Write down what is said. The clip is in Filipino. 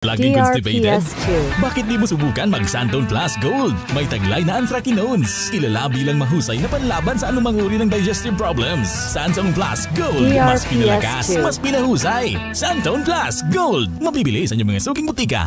Laging constipated? DRPS2. Bakit di mo subukan mag Santone Plus Gold? May taglay na anthracinones. Kilala bilang mahusay na panlaban sa anumang uri ng digestive problems. Santone Plus Gold. Mas DRPS2. pinalakas, mas pinahusay. Santone Plus Gold. Mabibili sa inyong mga suking butika.